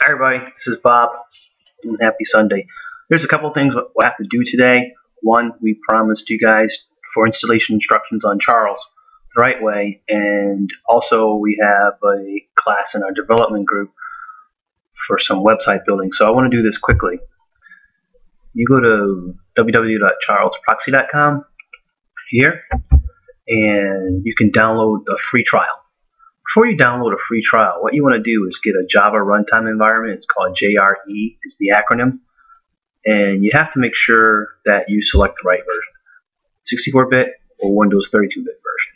Hi everybody, this is Bob, happy Sunday. There's a couple things we'll have to do today. One, we promised you guys for installation instructions on Charles the right way, and also we have a class in our development group for some website building. So I want to do this quickly. You go to www.charlesproxy.com here, and you can download a free trial before you download a free trial, what you want to do is get a Java runtime environment. It's called JRE, it's the acronym. And you have to make sure that you select the right version 64 bit or Windows 32 bit version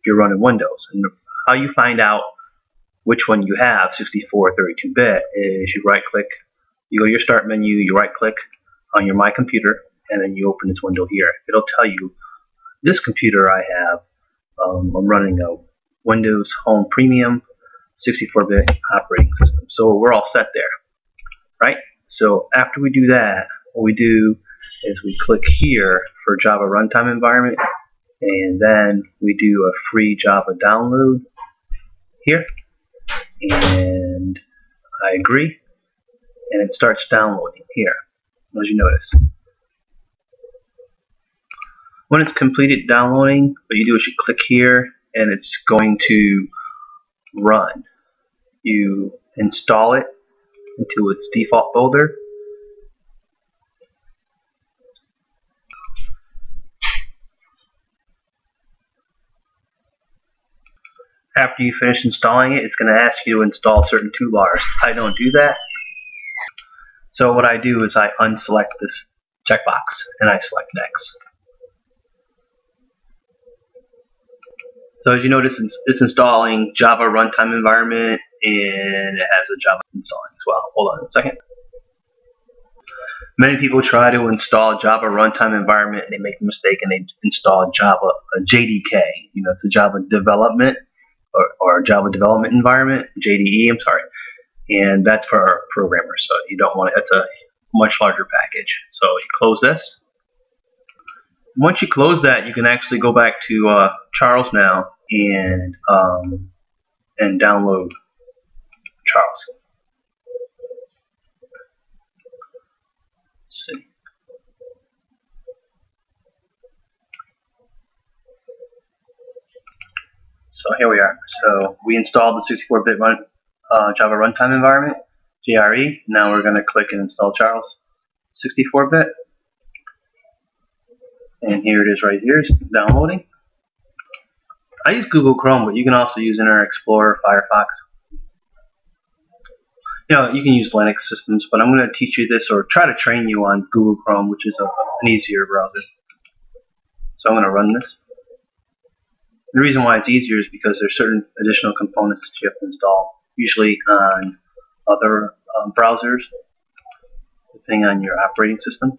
if you're running Windows. And how you find out which one you have, 64 or 32 bit, is you right click, you go to your start menu, you right click on your My Computer, and then you open this window here. It'll tell you this computer I have, um, I'm running a Windows Home Premium 64-bit operating system. So we're all set there, right? So after we do that, what we do is we click here for Java Runtime Environment, and then we do a free Java download here, and I agree, and it starts downloading here, as you notice. When it's completed downloading, what you do is you click here and it's going to run. You install it into its default folder. After you finish installing it, it's going to ask you to install certain toolbars. I don't do that. So what I do is I unselect this checkbox and I select next. So as you notice, it's, it's installing Java runtime environment and it has a Java installing as well. Hold on a second. Many people try to install Java runtime environment and they make a mistake and they install Java uh, JDK. You know, it's a Java development or, or Java development environment, JDE. I'm sorry, and that's for our programmers. So you don't want it. It's a much larger package. So you close this once you close that, you can actually go back to uh, Charles now and um, and download Charles. So here we are. So we installed the 64-bit run, uh, Java runtime environment, JRE. Now we're going to click and install Charles 64-bit. And here it is right here, it's downloading. I use Google Chrome, but you can also use Internet Explorer, Firefox. You know, you can use Linux systems, but I'm going to teach you this or try to train you on Google Chrome, which is a, an easier browser. So I'm going to run this. The reason why it's easier is because there's certain additional components that you have to install, usually on other um, browsers, depending on your operating system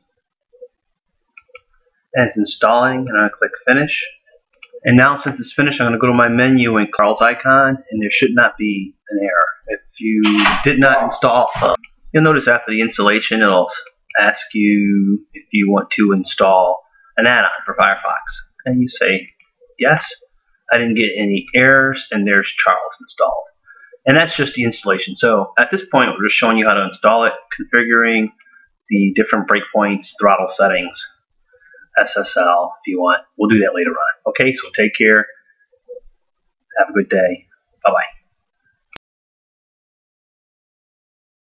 and it's installing and I'm going to click finish. And now since it's finished I'm going to go to my menu and Charles icon and there should not be an error. If you did not install you'll notice after the installation it'll ask you if you want to install an add-on for Firefox. And you say yes. I didn't get any errors and there's Charles installed. And that's just the installation. So at this point we're just showing you how to install it configuring the different breakpoints throttle settings SSL if you want. We'll do that later on. Okay, so take care. Have a good day. Bye bye.